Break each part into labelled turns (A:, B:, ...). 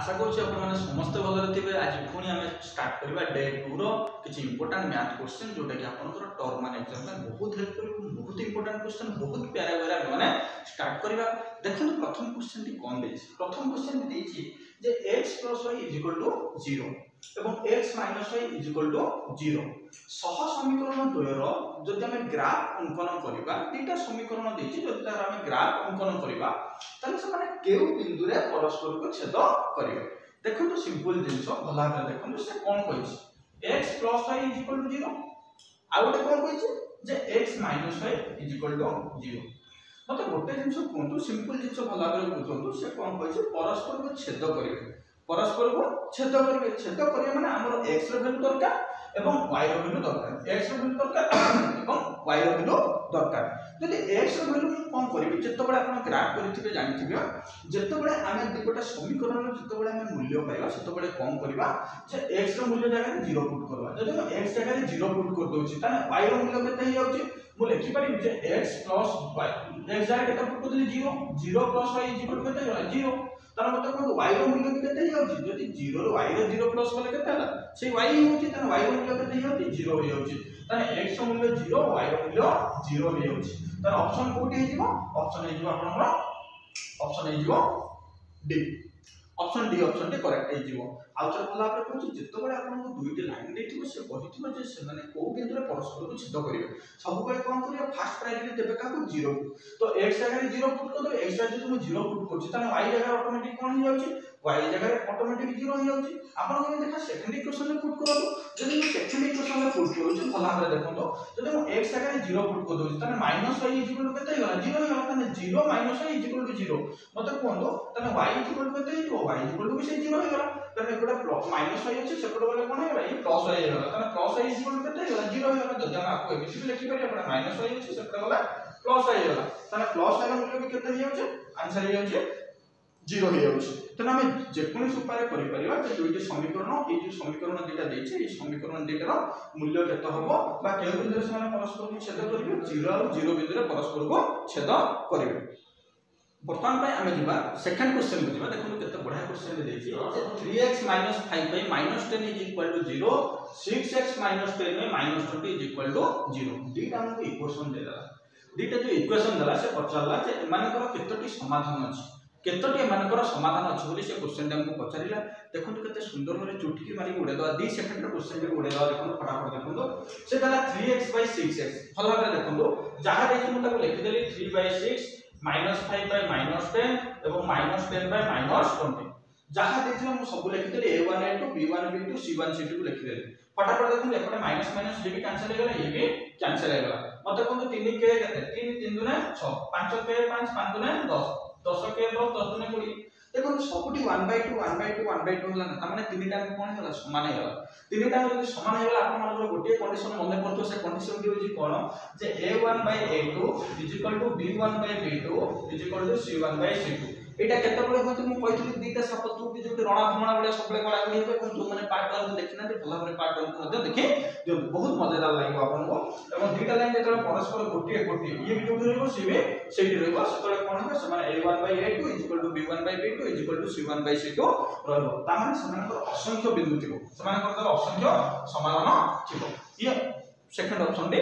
A: আশা করছি আপনার সমস্ত ভালো থাকবে আজ পুঁ আমি স্টার্ট করা ডে 2 টু কিছু ইম্পর্টেন্ট ম্যাথ क्वेश्चन যেটা কি আপনাদের টর্ম মানে एग्जामে বহুত হেল্প করব বহুত ইম্পর্টেন্ট क्वेश्चन বহুত প্যারা প্যারা মানে স্টার্ট করা দেখুন প্রথম क्वेश्चन কোশ্চেনটি কোন দিয়েছি প্রথম কোশ্চেনটি দিয়েছি যে x y 0 এবং x y 0 সহ সমীকরণ দ্বয়ের যদি আমি গ্রাফ অঙ্কন করিবা দুইটা সমীকরণ দিয়েছি যদি আমি গ্রাফ অঙ্কন করিবা ତାହେଲେ ସେମାନେ କେଉଁ ବିନ୍ଦୁରେ ପରସ୍ପରକୁ ଛେଦ କରିବେ ଦେଖନ୍ତୁ ସିମ୍ପଲ ଜିନିଷ ଭଲ ଭାବରେ ଦେଖନ୍ତୁ ସେ କ'ଣ କହିଛି x plus y is equal to 0 ଆଉ ଗୋଟେ କ'ଣ କହିଛି ଯେ x minus y is equal to 0 ମୋତେ ଗୋଟେ ଜିନିଷ କୁହନ୍ତୁ ସିମ୍ପଲ ଜିନିଷ ଭଲ ଭାବରେ ବୁଝନ୍ତୁ ସେ କ'ଣ କହିଛି ପରସ୍ପରକୁ ଛେଦ କରିବେ ପରସ୍ପରକୁ ଛେଦ କରିବେ ଛେଦ କରିବା ମାନେ ଆମର x ର ଭ୍ୟାଲୁ ଦରକାର এবং y ର ভ্যালু দরকার x ର ভ্যালু দরকার এবং y ର ভ্যালু দরকার যদি x ର ভ্যালু ମୁଁ କ'ଣ যেতবে আপনার গ্রাফ করে জাঁথিবে যেতবে আমি দুইটা সমীকরণ যেতবে আমি মূল্য পাইবা সেতবে কম করা যে এক্স রূল্য জায়গায় জিরো পুট করবা যদি আমি এক্স জায়গায় জিরো পুট করেদি তাহলে ওয়াই রূল্য কেতে হয়ে যাচ্ছে মু লিখিপারি যে এক্স প্লস ওয়াই এক্স জায়গায় কেতে পুট করি zero zero plus Y is equal কেতে জিরো ତାର ମୋତେ କୁହନ୍ତୁ ୱାଇର ମୂଲ୍ୟ କେତେ ହେଇଯାଉଛି ଯଦି ଜିରୋରୁ ୱାଇର ଜିରୋ ପ୍ଲସ୍ କଲେ କେତେ ହେଲା ସେଇ ୱାଇ ହେଉଛି ତାର ୱାଇର ମୂଲ୍ୟ କେତେ ହେଇଯାଉଛି ଜିରୋ ହେଇଯାଉଛି ତାହେଲେ ଏକ୍ସ ମୂଲ୍ୟ ଜିରୋ ୱାଇର ମୂଲ୍ୟ ଜିରୋ ହେଇଯାଉଛି ତାହେଲେ ଅପସନ୍ କୋଉଠି ହେଇଯିବ ଅପସନ୍ ହେଇଯିବ ଆପଣଙ୍କର ଅପସନ୍ ହେଇଯିବ ଡି ଅପସନ୍ ଡି ଅପସନ୍ଟି କରେକ୍ଟ ହେଇଯିବ ଆଉ ଥରେ ଭଲ ଭାବରେ କହୁଛି ଯେତେବେଳେ ଆପଣଙ୍କୁ ଦୁଇଟି ଲାଇନ୍ ଦେଇଥିବ ସେ କହିଥିବ ଯେ ସେମାନେ କୋଉ ବିନ୍ଦୁରେ ପରସ୍ପରକୁ ଛେଦ କରିବେ ସବୁବେଳେ କ'ଣ କରିବ ଫାର୍ଷ୍ଟ ପ୍ରାୟୋରିଟି ଦେବେ କାହାକୁ ଜିରୋକୁ ତ ଏକ୍ସ ଜାଗାରେ ଜିରୋ ପୁଟ୍ କରିଦେବେ ଏକ୍ସ ଜାଗାରେ ଯଦି ମୁଁ ଜିରୋ ପୁଟ୍ କରୁଛି ତାହେଲେ ୱାଇ ଜାଗାରେ ଅଟୋମେଟିକ୍ କ'ଣ ହେଇଯାଉଛି y জায়গায় অটোমেটিক জিরো হয়ে ଆପଣ ଯଦି ଦେଖା ସେକେଣ୍ଡ ଇକ୍ୱେସନରେ ପୁଟ୍ କରନ୍ତୁ ଯଦି ମୁଁ ସେକେଣ୍ଡ ଇକ୍ୱେସନରେ ପୁଟ୍ କରୁଛି ଭଲ ଭାବରେ ଦେଖନ୍ତୁ ଯଦି ମୁଁ x ଜାଗାରେ 0 ପୁଟ୍ କରିଦେଉଛି ତାହେଲେ ମାଇନସ୍ y ଇଜିକାଲ ଟୁ କେତେ ହେଇଗଲା 0 ହେଇଗଲା ତାହେଲେ 0 ମାଇନସ୍ y ଇଜିକାଲ ଟୁ 0 ମୋତେ କୁହନ୍ତୁ ତାହେଲେ y ଇଜିକାଲ ଟୁ କେତେ ହେଇଯିବ y ଇଜିକାଲ ଟୁ ବି ସେଇ 0 ହେଇଗଲା ତାହେଲେ ଏପଟେ ମାଇନସ୍ y ଅଛି ସେପଟେ ଗଲେ କଣ ହେଇଗଲା ଏଇ ପ୍ଲସ୍ y ହେଇଗଲା ତାହେଲେ ପ୍ଲସ୍ y ଇଜିକାଲ ଟୁ କେତେ ହେଇଗଲା 0 ହେଇଗଲା ଯଦି ଆମେ ଆକୁ ଏମିତି ବି ଲେଖିପାରିବା ଏପଟେ ମାଇନସ୍ y ଅଛି ସେପଟେ ଗଲା ପ୍ଲସ୍ y ହେଇଗଲା ତାହେଲେ ପ୍ଲସ୍ y ର ମୂଲ୍ୟ ବି କେତେ ହେଇଯାଉଛି ଆନ୍ସର ହେଇଯାଉଛି जीरो तेनाली जो उपाय कर समीकरण ये समीकरण दुटा दे समीकरण दुटार मूल्य केत हम क्यों बिंदु से परस्पर को छेद करेंगे जीरो आ जीरो बिंदु परस्पर को छेद करेंगे बर्तमान आम जा सेकेंड क्वेश्चन को जी देखो कैसे बढ़िया क्वेश्चन देखिए three x minus five y minus ten is equal to zero six x minus ten minus twenty is equal to zero दुटा आमको इक्वेसन देदेला दुटा जो इक्वेसन देला से पचारा मानक कतोटी समाधान अच्छी কেতোটি এমানকর সমাধান আছে বলে সে কোশ্চেন আমাকে পচারিলা দেখুন কেতে সুন্দর ভাবে চুটকি মারি উড়াই দেওয়া দুই সেকেন্ডর কোশ্চেনটি উড়াই দেওয়া দেখুন ফটাফট দেখুন সে দেলা three X by six X ভাল ভাবে দেখুন যাহা দেখি মু তাকে লিখি থ্রি 3 6 5 10 এবং 10 20 যাহা দেখি মু সব লিখি এ a1 a2 b1 b2 c1 c2 two C one C two লিখিদেলি ফটাফট দেখুন এপটে মাইনস মাইনস ইয়ে ক্যান্সেল হয়ে গলে ইয়ে বি ক্যান্সেল হয়ে গেল মতে কোন 3 কে কেতে 3 3 দুনে 6 5 কে 5 5 দুনে 10 দশকে বল দশ দুনে কোড়িয়ে দেখুন সবুটি one by two one by two one by two ହେଲା ତାମାନେ ତିନିଟାକୁ କ'ଣ ହେଇଗଲା ସମାନ ହେଇଗଲା ତିନିଟା ଯଦି ସମାନ ହେଇଗଲା ଆପଣମାନଙ୍କର ଗୋଟିଏ କଣ୍ଡିସନ ମନେ ପଡ଼ୁଥିବ ସେ କଣ୍ଡିସନଟି ହେଉଛି କ'ଣ ଯେ a one by a two is equal to b one by b two is equal to c one by c two এটা କେତେବେଳେ ହୁଏତ ମୁଁ କହିଥିଲି ଦୁଇଟା ଶପଥ ରୂପୀ ଯୋଉଠି ରଣା ଭ୍ରମଣା ଭଳିଆ ସବୁବେଳେ କଳାକଳି ହେବ ଏବଂ ଯୋଉମାନେ ପାଠ କରନ୍ତୁ ଦେଖିନାହାନ୍ତି ଭଲ ଭାବରେ ପାଠ କରନ୍ତୁ ମଧ୍ୟ ଦେଖି ଯୋଉ ବହୁତ ମଜାଦାର ଲାଗିବ ଆପଣଙ୍କୁ ଏବଂ ଦୁଇଟା ଲାଇନ୍ ଯେତେବେଳେ ପରସ୍ପର ଗୋଟିଏ ଗୋଟିଏ ଇଏ ବି ଯୋଉଠି ରହିବ ସିଏ ବି ସେଇଠି ରହିବ ସେତେବେଳେ କଣ ହେବ ସେମାନେ a one by a two is equal to b one by b two is equal to c one by c two ରହିବ ତାମାନେ ସେମାନଙ୍କର ଅସଂଖ୍ୟ ବିନ୍ଦୁ ଥିବ ସେମାନଙ୍କର ଅସଂଖ୍ୟ ସମାଧାନ ଥିବ ଇଏ ସେକେଣ୍ଡ ଅପସନଟି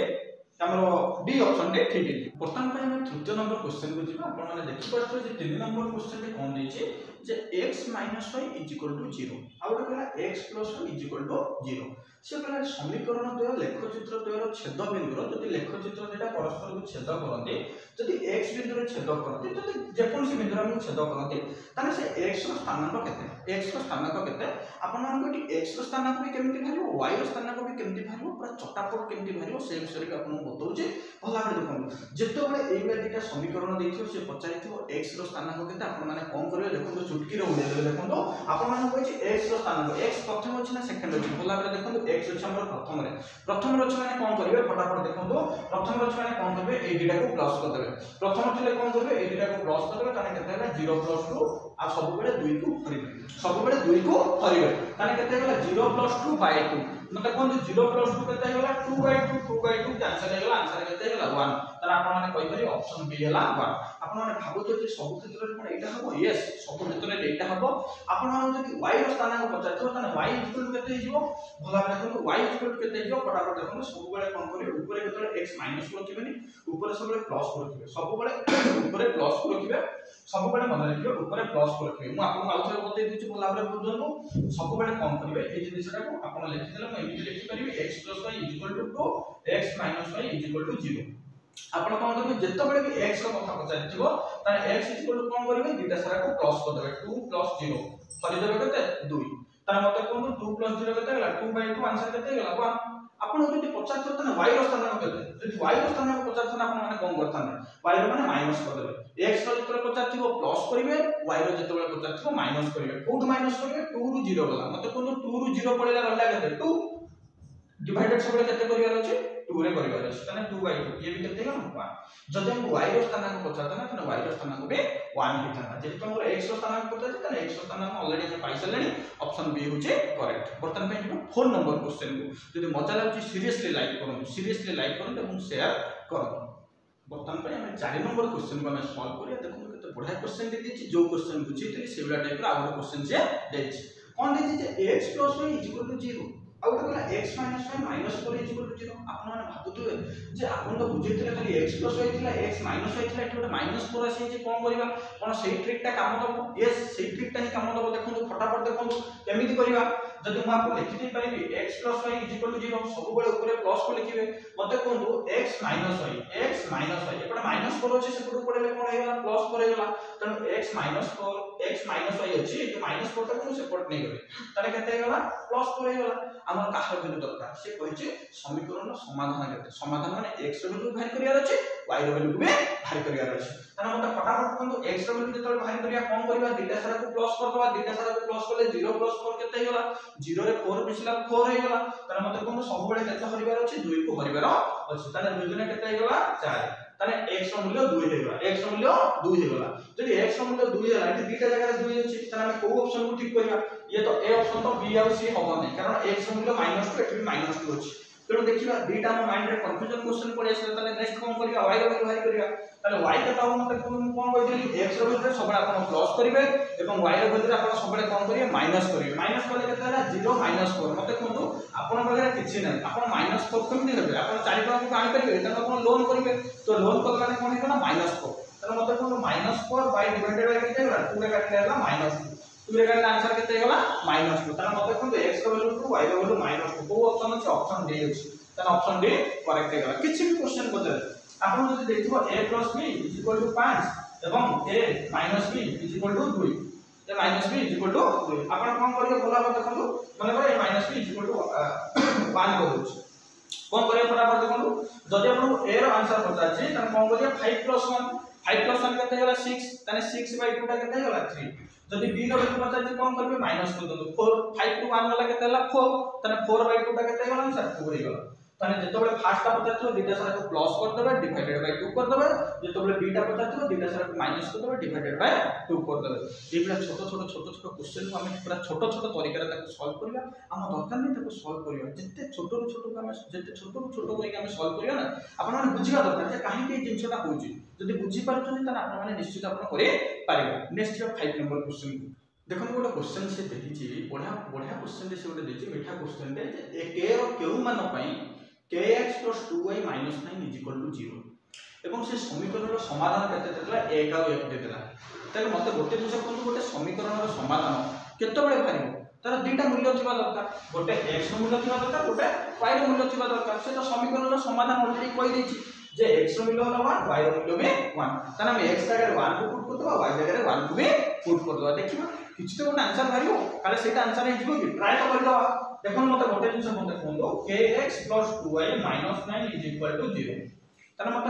A: ଆମର ଡି ଅପସନଟେ ଠିକ୍ ହେଇଛି ବର୍ତ୍ତମାନ ପାଇଁ ଆମେ ତୃତୀୟ ନମ୍ବର କୋଶ୍ଚିନ୍କୁ ଯିବା ଆପଣମାନେ ଦେଖିପାରୁଥିବେ ଯେ ତିନି ନମ୍ବର କୋଶ୍ଚିନ୍ଟି କ'ଣ ଦେଇଛି যে x minus Y is equal to zero ଆଉ ଗୋଟେ କହିଲା x plus Y is equal to zero ସେ କହିଲା ସମୀକରଣ ଦ୍ୱୟ ଲେଖଚିତ୍ର ଦ୍ୱୟର ଛେଦ ବିନ୍ଦୁର ଯଦି ଲେଖଚିତ୍ର ଦୁଇଟା ପରସ୍ପରକୁ ଛେଦ କରନ୍ତି ଯଦି x ବିନ୍ଦୁରେ ଛେଦ କରନ୍ତି ଯଦି ଯେକୌଣସି ବିନ୍ଦୁରେ ଆମକୁ ଛେଦ କରନ୍ତି ତାହେଲେ ସେ x ର ସ୍ଥାନାଙ୍କ କେତେ x ର ସ୍ଥାନାଙ୍କ କେତେ ଆପଣମାନଙ୍କୁ ଏଠି x ର ସ୍ଥାନାଙ୍କ ବି କେମିତି ବାହାରିବ y ର ସ୍ଥାନାଙ୍କ ବି କେମିତି ବାହାରିବ ପୁରା ଚଟାପଟ କେମିତି ବାହାରିବ ସେ ବିଷୟରେ ବି ଆପଣଙ୍କୁ ବତଉଛି ଯେତେବେଳେ ଏଇଭଳିଆ ଦୁଇଟା ସମୀକରଣ ଦେଇଥିବ ସେ ପଚାରିଥିବ ଏକ୍ସର ସ୍ଥାନାଙ୍କ କେତେ ଆପଣମାନେ କ'ଣ କରିବେ ଦେଖନ୍ତୁ ଚୁଟକିରେ ଉଡ଼େଇଦେବେ ଦେଖନ୍ତୁ ଆପଣମାନଙ୍କୁ କହିଛି ଏକ୍ସର ସ୍ଥାନାଙ୍କ ଏକ୍ସ ପ୍ରଥମ ଅଛି ନା ସେକେଣ୍ଡ ଅଛି ଭଲ ଭାବରେ ଦେଖନ୍ତୁ ଏକ୍ସ ଅଛି ଆମର ପ୍ରଥମରେ ପ୍ରଥମରେ ଅଛି ମାନେ କ'ଣ କରିବେ ଫଟାଫଟ ଦେଖନ୍ତୁ ପ୍ରଥମରେ ଅଛି ମାନେ କ'ଣ କରିବେ ଏଇ ଦୁଇଟାକୁ ପ୍ଲସ୍ କରିଦେବେ ପ୍ରଥମ ଥିଲେ କ'ଣ କରିବେ ଏଇ ଦୁଇଟାକୁ ପ୍ଲସ୍ କରିଦେବେ ତାହେଲେ କେତେ ହେଲା ଜିରୋ ପ୍ଲସ୍ ଟୁ ଆଉ ସବୁବେଳେ ଦୁଇକୁ ହରିବେ ସବୁବେଳେ ଦୁଇକୁ ହରିବେ ତାହେଲେ କେତେ ହେଲା zero plus two by two দেখুন জিরো প্লস টু কেতে হল two by two two by two answer হয়ে গেল আনসার কেতে হল ওয়ান ତାହେଲେ ଆପଣମାନେ କହିପାରିବେ ଅପସନ୍ ବି ହେଲା ୱାନ୍ ଆପଣମାନେ ଭାବୁଥିବେ ଯେ ସବୁ କ୍ଷେତ୍ରରେ କ'ଣ ଏଇଟା ହେବ ୟେସ୍ ସବୁ କ୍ଷେତ୍ରରେ ଏଇଟା ହେବ ଆପଣମାନଙ୍କୁ ଯଦି ୱାଇର ସ୍ଥାନାଙ୍କ ପଚାରିଥିବ ତାହେଲେ ୱାଇ ଇକ୍ୱାଲ୍ କେତେ ହେଇଯିବ ଭଲ ଭାବେ ଦେଖନ୍ତୁ ୱାଇ ଇକ୍ୱାଲ୍ କେତେ ହେଇଯିବ ଫଟାଫଟ ଦେଖନ୍ତୁ ସବୁବେଳେ କ'ଣ କରିବେ ଉପରେ କେତେବେଳେ ଏକ୍ସ ମାଇନସ୍ ରଖିବେନି ଉପରେ ସବୁବେଳେ ପ୍ଲସ୍ ରଖିବେ ସବୁବେଳେ ଉପରେ ପ୍ଲସ୍ ରଖିବେ ସବୁବେଳେ ମନେ ରଖିବେ ଉପରେ ପ୍ଲସ୍ ରଖିବେ ମୁଁ ଆପଣଙ୍କୁ ଆଉ ଥରେ ବତେଇ ଦେଉଛି ଭଲ ଭାବରେ ବୁଝନ୍ତୁ ସବୁବେଳେ କ'ଣ କରିବେ ଏଇ ଜିନିଷଟାକୁ ଆପଣ ଲେଖିଦେଲେ ମୁଁ ଏମିତି ଲେଖିପାରିବି x plus y is equal to 2 x minus y is equal to 0 আপন কোন করবে যেতবেলে বি x ৰ কথা পচাৰি দিব তাৰ x ইকুৱেল টু কোন কৰিবে দুটা সারাকু ক্রস কৰি দেবে 2 0 কৰি দেবে কতে 2 তাৰ মতে কোন 2 0 কতে গলা 2 2 আনসার কতে গলা 1 আপন যদি পচাৰিছো তেনে y ৰ স্থান কতে যদি y ৰ স্থান পচাৰিছো আপন মানে কোন কৰতানে y ৰ মানে মাইনাস কৰি দেবে x ৰ যেতবেলে পচাৰিব প্লাস কৰিবে y ৰ যেতবেলে পচাৰিব মাইনাস কৰিবে কোড মাইনাস কৰিবে 2 ରୁ 0 গলা মতে কোন 2 ରୁ 0 পড়িলা ৰলা কতে 2 ডিভাইডেড সবলে কেতে করিবার আছে 2 রে করিবার আছে তাহলে 2 বাই 2 ये भी केते हम 1 যদি हम y रो स्थानांक पछाता ना तो y रो स्थानांक बे 1 हिताना जदि हम x रो स्थानांक पता जे ताले x रो स्थानांक ऑलरेडी हम पाई सलेनी ऑप्शन बी होचे करेक्ट बर्तन पे जो 4 नंबर क्वेश्चन को जदि मजा लागु सीरियसली लाइक करू सीरियसली लाइक करू एवं शेयर करू बर्तन पे हम 4 नंबर क्वेश्चन को हम सॉल्व करिया देखो केते बढ़िया क्वेश्चन दे दिछि जो क्वेश्चन बुझितली सेवला टाइप रा आवर क्वेश्चन से देछि कोन देछि जे x y 0 ଆଉ ଗୋଟେ କହିଲା x minus 5 minus 4 is equal to 0 ଆପଣମାନେ ଭାବୁଥିବେ ଯେ ଆପଣ ତ ବୁଝିଥିଲେ ଖାଲି x plus ହେଇଥିଲା x minus ହେଇଥିଲା ଏଠି ଗୋଟେ minus 4 ଆସିଛି କ'ଣ କରିବା କ'ଣ ସେଇ ଟ୍ରିକଟା କାମ ଦେବ ୟେସ୍ ସେଇ ଟ୍ରିକଟା ହିଁ କାମ ଦେବ ଦେଖନ୍ତୁ ଫଟାଫଟ ଦେଖନ୍ତୁ କେମିତି କରିବା ଯଦି ମୁଁ ଆପଣଙ୍କୁ ଲେଖିଦେଇ ପାରିବି x y 0 ସବୁବେଳେ ଉପରେ ପ୍ଲସ୍ କୁ ଲେଖିବେ ମୋତେ କୁହନ୍ତୁ x y x y ଏପଟେ ମାଇନସ୍ 4 ଅଛି ସେପଟୁ ପଡିଲେ କ'ଣ ହେଇଗଲା ପ୍ଲସ୍ 4 ହେଇଗଲା ତେଣୁ x 4 x y ଅଛି ଏଠି ମାଇନସ୍ 4 ଟାକୁ ମୁଁ ସେପଟ ନେଇଗଲି ତାହେଲେ କେତେ ହେଇଗଲା ପ୍ଲସ୍ 4 ହେଇଗଲା ଆମର କାହାର ଭ୍ୟାଲୁ ଦରକାର ସେ କହିଛି ସମୀକରଣର ସମାଧାନ କେତେ ସମାଧାନ ମାନେ x ର ଭ୍ୟାଲୁ ବାହାର କରିବାର ଅଛି y ର ଭାଲ୍ୟୁ କେବେ ବାହାର କରିବାର ଅଛି ତାହେଲେ ମୋତେ फटाफट କୁହନ୍ତୁ x ର ଭାଲ୍ୟୁ ଯେତେବେଳେ ବାହାର କରିବା କଣ କରିବା ଦିଟା ସାରାକୁ ପ୍ଲସ୍ କରିଦେବା ଦିଟା ସାରାକୁ ପ୍ଲସ୍ କଲେ 0 ପ୍ଲସ୍ 4 କେତେ ହେଇଗଲା 0 ରେ 4 ମିଶିଲା 4 ହେଇଗଲା ତାହେଲେ ମୋତେ କୁହନ୍ତୁ ସବୁବେଳେ କେତେ ହରିବାର ଅଛି 2 କୁ ହରିବାର ଅଛି ତାହେଲେ ଦୁଇ ଦିନ କେତେ ହେଇଗଲା 4 তাহলে x এর মূল্য 2 হয়ে গেল x এর মূল্য 2 হয়ে গেল যদি x এর মূল্য 2 হয়ে গেল এটি দুইটা জায়গায় 2 হচ্ছে তাহলে আমি কোন অপশন কু ঠিক করিবা ইয়ে তো a অপশন তো b আর c হবে না কারণ x এর মূল্য -2 এটি -2 হচ্ছে ତେଣୁ ଦେଖିବା ଦୁଇଟା ଆମ ମାଇଣ୍ଡରେ କନଫ୍ୟୁଜନ କ୍ୱେଶ୍ଚନ ପଳେଇ ଆସିଲା ତାହେଲେ ନେକ୍ସଟ କ'ଣ କରିବା ୱାଇ ର ଭାଲ୍ୟୁ ବାହାର କରିବା ତାହେଲେ ୱାଇ କଥା ହବ ମୋତେ ମୁଁ କ'ଣ କହିଥିଲି ଏକ୍ସ ର ଭିତରେ ସବୁବେଳେ ଆପଣ ପ୍ଲସ୍ କରିବେ ଏବଂ ୱାଇ ର ଭିତରେ ଆପଣ ସବୁବେଳେ କ'ଣ କରିବେ ମାଇନସ୍ କରିବେ ମାଇନସ୍ କଲେ କେତେ ହେଲା ଜିରୋ ମାଇନସ୍ ଫୋର୍ ମୋତେ କୁହନ୍ତୁ ଆପଣଙ୍କ ପାଖରେ କିଛି ନାହିଁ ଆପଣ ମାଇନସ୍ ଫୋର୍ କେମିତି ନେବେ ଆପଣ ଚାରି ଟଙ୍କାକୁ ଆଣିପାରିବେ ତେଣୁ ଆପଣ ଲୋନ୍ କରିବେ ତ ଲୋନ୍ କଲେ ମାନେ କ'ଣ ହେଇଗଲା ମାଇନସ୍ ଫୋର୍ ତେଣୁ ମୋତେ କୁହନ୍ତୁ minus four by divided by କେତେ ହେଲା ଟୁଟା କାଟିଲେ ହେଲା ମାଇନସ୍ তুমি এখানে আনসার কেতে হলো মাইনাস টু তাহলে মতো কিন্তু X value two Y value minus two কেউ অপশন আছে অপশন ডি ଅଛି ତାହେଲେ ଅପସନ ଡି କରେକ୍ଟ ହେଇଗଲା କିଛି ବି କ୍ୱେଶ୍ଚନ ପଚାରେ ଆପଣ ଯଦି ଦେଖିବ A plus B is equal to ପାଞ୍ଚ ଏବଂ A minus B is equal to ଦୁଇ A minus B is equal to ଦୁଇ ଆପଣ କ'ଣ କରିବେ ଭଲ ହେବ ଦେଖନ୍ତୁ ମନେକର A minus B is equal to ପାଞ୍ଚ କରିଦେଉଛି କ'ଣ କରିବା ଫଟାଫଟ ଦେଖନ୍ତୁ ଯଦି ଆପଣଙ୍କୁ ଏ ର ଆନ୍ସର ପଚାରିଛି ତାହେଲେ କ'ଣ କରିବା five plus one five plus one কেতে গেল সিক্স তাহলে সিক্স বাই টুটা কেতে গেল থ্রি যদি বি র ভ্যালু পচারছি কম করবে মাইনাস করে দেবো ফোর ফাইভ টু ওয়ান গলা কেতে গেল ফোর তাহলে ফোর বাই টুটা কেতে গেল আনসার টু হয়ে গেল ମାନେ ଯେତେବେଳେ ଫାର୍ଷ୍ଟଟା ପଚାରିଥିବ ଦୁଇଟା ସାରାକୁ ପ୍ଲସ୍ କରିଦେବେ ଡିଭାଇଡେଡ୍ ବାଇ ଟୁ କରିଦେବେ ଯେତେବେଳେ ବିଟା ପଚାରିଥିବ ଦୁଇଟା ସାରାକୁ ମାଇନସ୍ କରିଦେବେ ଡିଭାଇଡେଡ୍ ବାଇ ଟୁ କରିଦେବେ ଏଇଭଳିଆ ଛୋଟ ଛୋଟ ଛୋଟ ଛୋଟ କୋଶ୍ଚିନ୍କୁ ଆମେ ପୁରା ଛୋଟ ଛୋଟ ତରିକାରେ ତାକୁ ସଲ୍ଭ କରିବା ଆମ ଦରକାର ନାହିଁ ତାକୁ ସଲ୍ଭ କରିବା ଯେତେ ଛୋଟରୁ ଛୋଟକୁ ଆମେ ଯେତେ ଛୋଟରୁ ଛୋଟ କରିକି ଆମେ ସଲ୍ଭ କରିବା ନା ଆପଣମାନେ ବୁଝିବା ଦରକାର ଯେ କାହିଁକି ଏଇ ଜିନିଷଟା ହେଉଛି ଯଦି ବୁଝିପାରୁଛନ୍ତି ତାହେଲେ ଆପଣମାନେ ନିଶ୍ଚିତ ଆପଣ କରିପାରିବେ ନେକ୍ସଟ ଫାଇଭ୍ ନମ୍ବର କୋଶ୍ଚିନ୍କୁ দেখুন গোটে কোশ্চেন সে দেখি বঢ়িয়া বঢ়িয়া কোশ্চেন সে গোটে দিয়েছে মিঠা কোশ্চেন কে কেউ মানুষ kx plus 2y minus 9 is equal to 0 এবং সেই সমীকরণর সমাধান কেতে দেলা এক আর এক দেলা তাহলে মতে গোটে জিনিস কোন গোটে সমীকরণর সমাধান কেতবেলে পারিব তার দুইটা মূল্য থিবা দরকার গোটে x র মূল্য থিবা দরকার গোটে y র মূল্য থিবা দরকার সেটা সমীকরণর সমাধান অলরেডি কই দিছি যে x র মূল্য হলো 1 y র মূল্য মে 1 তাহলে আমি x জায়গায় 1 কো পুট করতে বা y জায়গায় 1 কো মে পুট করতে দেখিবা কিছু তো কোন आंसर বাহির তাহলে সেটা आंसर হয়ে যাবে কি ট্রাই করে দাও ଦେଖନ୍ତୁ ମୋତେ ଗୋଟେ ଜିନିଷ ମୋତେ କୁହନ୍ତୁ kx 2y 9 0 ତାହେଲେ ମୋତେ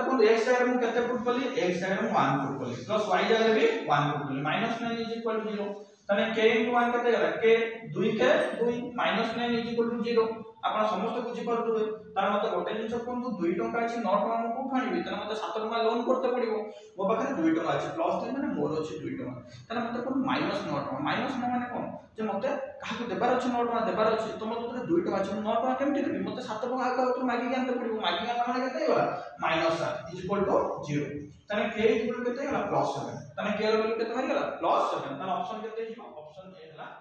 A: କୁହନ୍ତୁ x ଜାଗାରେ ମୁଁ କେତେ ପୁଟ୍ କଲି x ଜାଗାରେ ମୁଁ 1 ପୁଟ୍ କଲି ପ୍ଲସ୍ y ଜାଗାରେ ବି 1 ପୁଟ୍ କଲି 9 0 ତାହେଲେ k 1 କେତେ ହେଲା k 2k 2 9 0 ଆପଣ ସମସ୍ତେ ବୁଝିପାରୁଥିବେ ତାର ମୋତେ ଗୋଟେ ଜିନିଷ କୁହନ୍ତୁ ଦୁଇ ଟଙ୍କା ଅଛି ନଅ ଟଙ୍କା ମୁଁ କୋଉଠୁ ଆଣିବି ତାହେଲେ ମୋତେ ସାତ ଟଙ୍କା ଲୋନ୍ କରିତେ ପଡ଼ିବ ମୋ ପାଖରେ ଦୁଇ ଟଙ୍କା ଅଛି ପ୍ଲସ୍ ଦୁଇ ମାନେ ମୋର ଅଛି ଦୁଇ ଟଙ୍କା ତାହେଲେ ମୋତେ କ'ଣ ମାଇନସ୍ ନଅ ଟଙ୍କା ମାଇନସ୍ ନଅ ମାନେ କ'ଣ ଯେ ମୋତେ କାହାକୁ ଦେବାର ଅଛି ନଅ ଟଙ୍କା ଦେବାର ଅଛି ତ ମୋ ପାଖରେ ଦୁଇ ଟଙ୍କା ଅଛି ମୁଁ ନଅ ଟଙ୍କା କେମିତି ଦେବି ମୋତେ ସାତ ଟଙ୍କା କାହାକୁ ମାଗିକି ଆଣିତେ ପଡ଼ିବ ମାଗିକି ଆଣିଲା ମାନେ କେତେ ହେଇଗଲା ମାଇନସ୍ ସାତ ଇଜ୍ ଇକ୍ୱାଲ୍ ଟୁ ଜିରୋ ତାହେଲେ କେ ଇଜ୍ ଇକ୍ୱାଲ୍ କେତେ ହେଇଗଲା ପ୍ଲସ୍ ସେଭେନ୍ ତାହେଲେ କେ ର ଭ୍ୟାଲୁ କେତେ ବାହାରିଗଲା ପ୍ଲସ୍ ସେଭେନ୍ ତାହେଲେ ଅପସନ୍ କେତେ ହେଇଯିବ ଅପସନ୍ ଏ ହେଲା